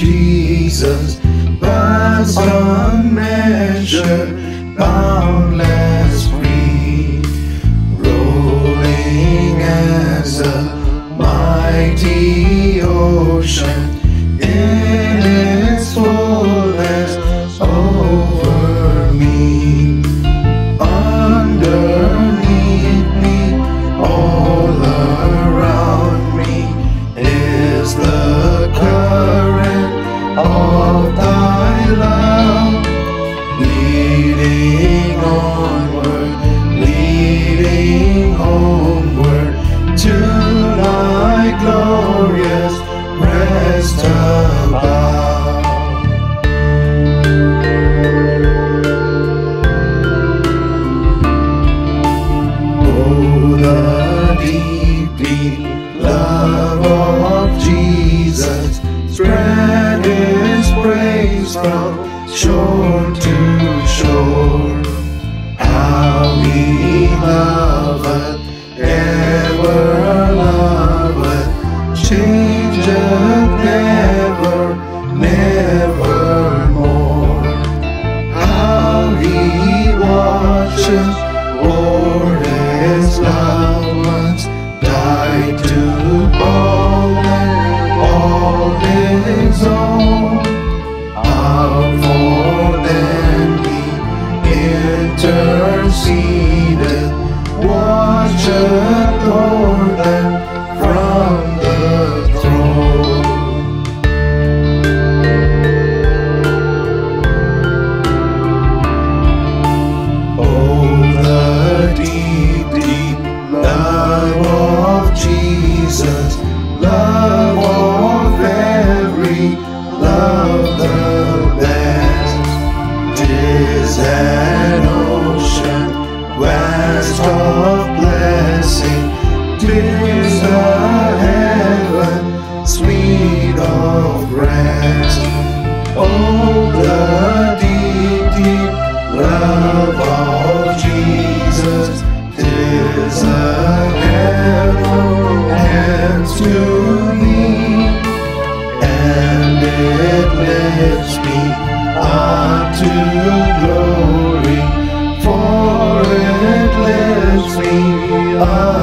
Jesus, vast glorious rest above. Oh, the deep, deep love of Jesus spread His praise from shore to shore. How He loveth, ever loveth, changeth never, never more how he watches to call them all his own. How for them he interceded, Jesus, love of every love the best. Tis an ocean vast of blessing, tis a heaven sweet of rest. Oh, the deep, deep love me. And it lifts me unto glory. For it lifts me up.